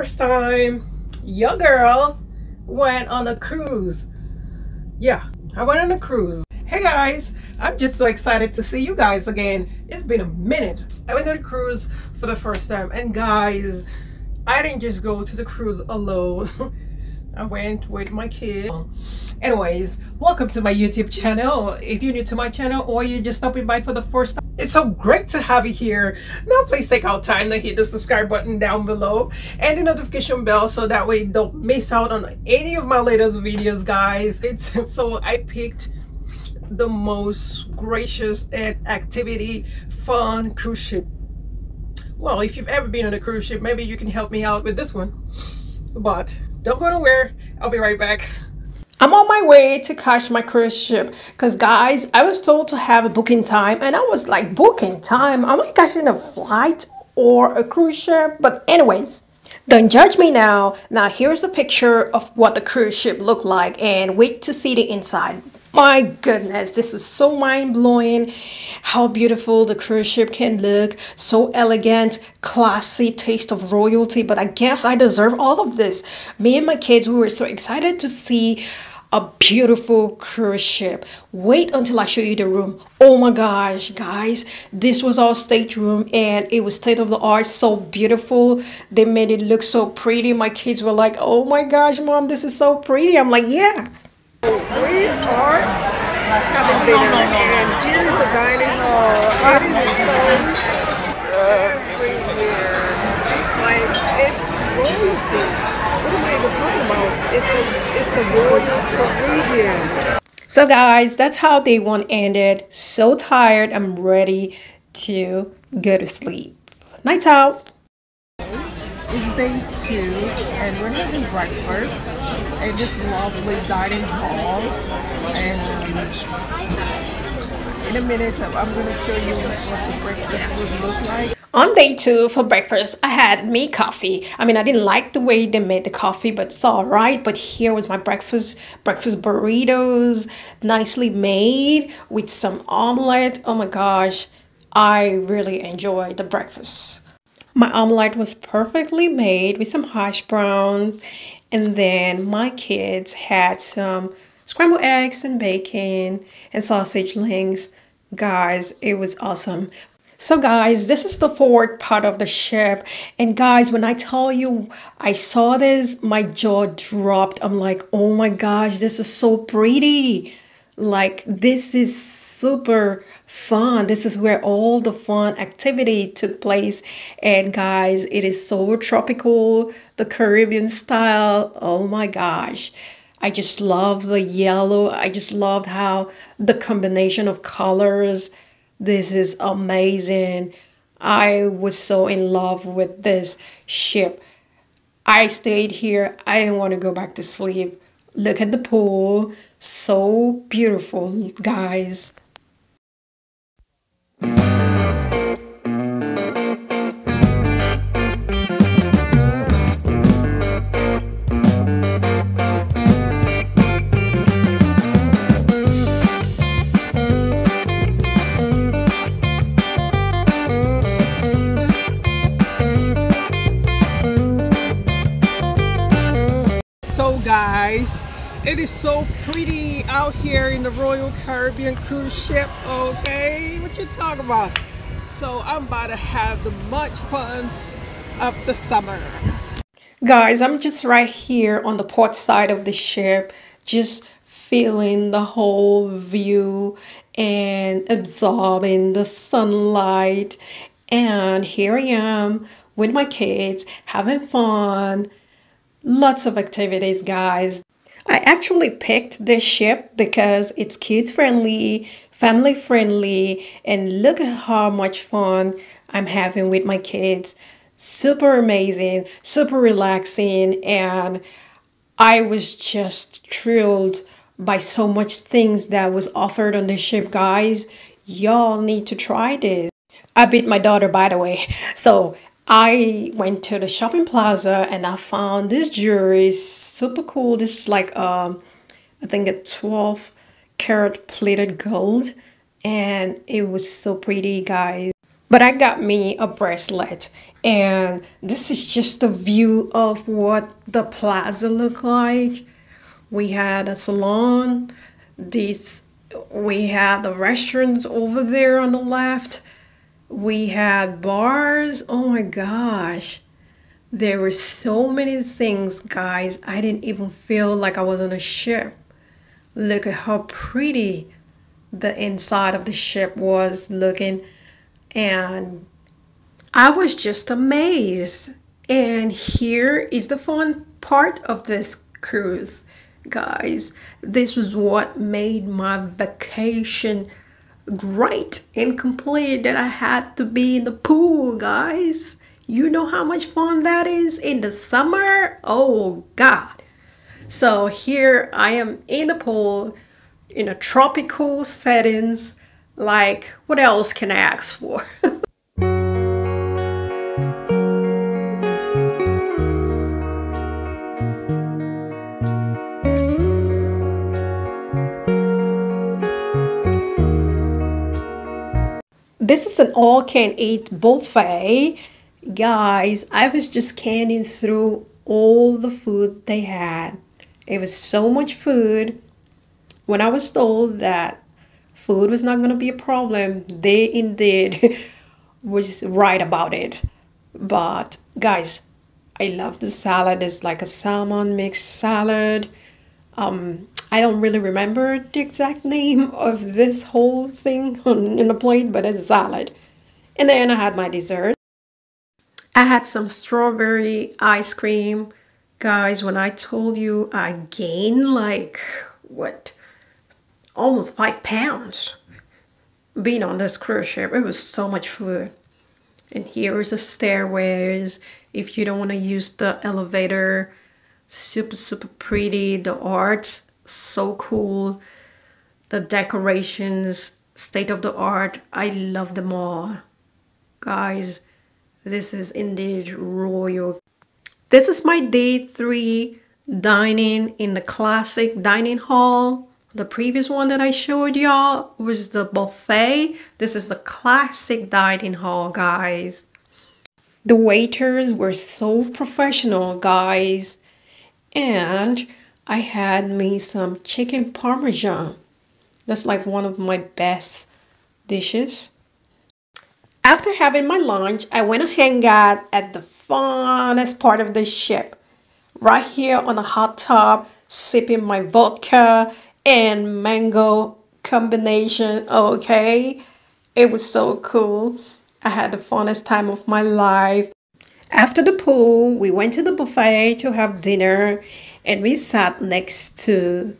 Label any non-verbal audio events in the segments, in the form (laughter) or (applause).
first time your girl went on a cruise. Yeah, I went on a cruise. Hey guys, I'm just so excited to see you guys again. It's been a minute. I went on a cruise for the first time and guys, I didn't just go to the cruise alone. (laughs) I went with my kid. Anyways, welcome to my YouTube channel. If you're new to my channel or you're just stopping by for the first time, it's so great to have you here. Now please take out time to hit the subscribe button down below and the notification bell so that way you don't miss out on any of my latest videos guys. It's (laughs) so I picked the most gracious and activity fun cruise ship. Well, if you've ever been on a cruise ship, maybe you can help me out with this one. But don't go nowhere. I'll be right back. I'm on my way to catch my cruise ship because guys, I was told to have a booking time and I was like, booking time? Am I catching a flight or a cruise ship? But anyways, don't judge me now. Now here's a picture of what the cruise ship looked like and wait to see the inside. My goodness, this was so mind-blowing how beautiful the cruise ship can look. So elegant, classy, taste of royalty. But I guess I deserve all of this. Me and my kids, we were so excited to see a beautiful cruise ship. Wait until I show you the room. Oh my gosh, guys, this was our stateroom and it was state of the art, so beautiful. They made it look so pretty. My kids were like, oh my gosh, mom, this is so pretty. I'm like, yeah. We are having dinner, and here's the dining hall. It is so everywhere. Like it's rosy. What am I even talking about? It's a, it's the Royal Caribbean. So guys, that's how day one ended. So tired. I'm ready to go to sleep. Nights out. It's day two, and we're having breakfast in this lovely dining hall. And um, in a minute, I'm going to show you what the breakfast would look like. On day two for breakfast, I had me coffee. I mean, I didn't like the way they made the coffee, but it's all right. But here was my breakfast, breakfast burritos, nicely made with some omelet. Oh my gosh, I really enjoyed the breakfast. My omelette was perfectly made with some hash browns. And then my kids had some scrambled eggs and bacon and sausage links. Guys, it was awesome. So guys, this is the forward part of the ship. And guys, when I tell you I saw this, my jaw dropped. I'm like, oh my gosh, this is so pretty. Like, this is super fun. This is where all the fun activity took place. And guys, it is so tropical, the Caribbean style. Oh my gosh. I just love the yellow. I just loved how the combination of colors. This is amazing. I was so in love with this ship. I stayed here. I didn't want to go back to sleep. Look at the pool. So beautiful, guys. Out here in the Royal Caribbean cruise ship, okay? What you talking about? So I'm about to have the much fun of the summer. Guys, I'm just right here on the port side of the ship, just feeling the whole view and absorbing the sunlight. And here I am with my kids having fun. Lots of activities, guys. I actually picked this ship because it's kids friendly, family friendly, and look at how much fun I'm having with my kids. Super amazing, super relaxing, and I was just thrilled by so much things that was offered on the ship, guys. Y'all need to try this. I beat my daughter, by the way. (laughs) So I went to the shopping plaza and I found this jewelry super cool. This is like um I think a 12 karat plated gold and it was so pretty guys. But I got me a bracelet And this is just a view of what the plaza looked like. We had a salon. These we had the restaurants over there on the left. We had bars. Oh my gosh. There were so many things, guys. I didn't even feel like I was on a ship. Look at how pretty the inside of the ship was looking. And I was just amazed. And here is the fun part of this cruise, guys. This was what made my vacation great and complete that I had to be in the pool, guys. You know how much fun that is in the summer? Oh God. So here I am in the pool in a tropical settings. Like what else can I ask for? (laughs) this is an all can eat buffet Guys, I was just scanning through all the food they had. It was so much food. When I was told that food was not going to be a problem, they indeed was (laughs) right about it. But guys, I love the salad. It's like a salmon mixed salad. Um, I don't really remember the exact name of this whole thing on, in the plate, but it's a salad. And then I had my dessert. I had some strawberry ice cream. Guys, when I told you I gained like, what, almost five pounds being on this cruise ship. It was so much food. And here is the stairways. If you don't want to use the elevator, super, super pretty. The arts, so cool. The decorations, state of the art. I love them all. Guys, this is indeed royal. This is my day three dining in the classic dining hall. The previous one that I showed y'all was the buffet. This is the classic dining hall, guys. The waiters were so professional, guys. And I had me some chicken parmesan. That's like one of my best dishes. After having my lunch, I went to hang out at the funnest part of the ship. Right here on the hot tub, sipping my vodka and mango combination, okay? It was so cool. I had the funnest time of my life. After the pool, we went to the buffet to have dinner and we sat next to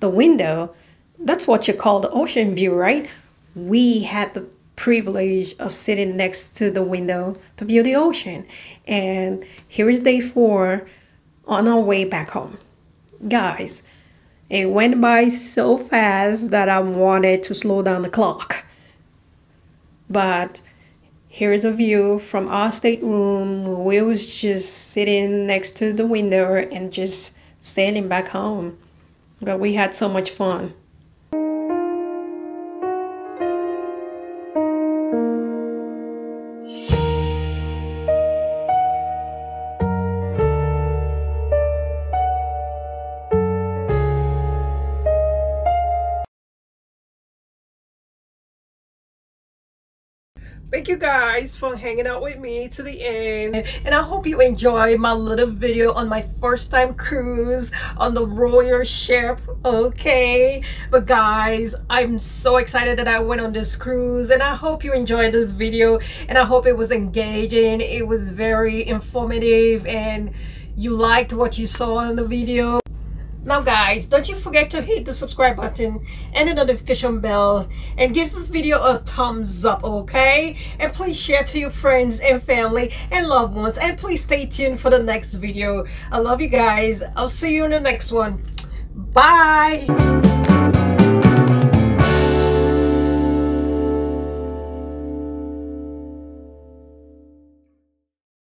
the window. That's what you call the ocean view, right? We had the privilege of sitting next to the window to view the ocean. And here is day four on our way back home. Guys, it went by so fast that I wanted to slow down the clock. But here's a view from our stateroom. We was just sitting next to the window and just sailing back home. But we had so much fun. Thank you guys for hanging out with me to the end. And i hope you enjoyed my little video on my first time cruise on the royal ship okay? But guys i'm so excited that i went on this cruise and i hope you enjoyed this video and i hope it was engaging it was very informative and you liked what you saw in the video now guys, don't you forget to hit the subscribe button and the notification bell and give this video a thumbs up, okay? And please share to your friends and family and loved ones and please stay tuned for the next video. I love you guys. I'll see you in the next one. Bye!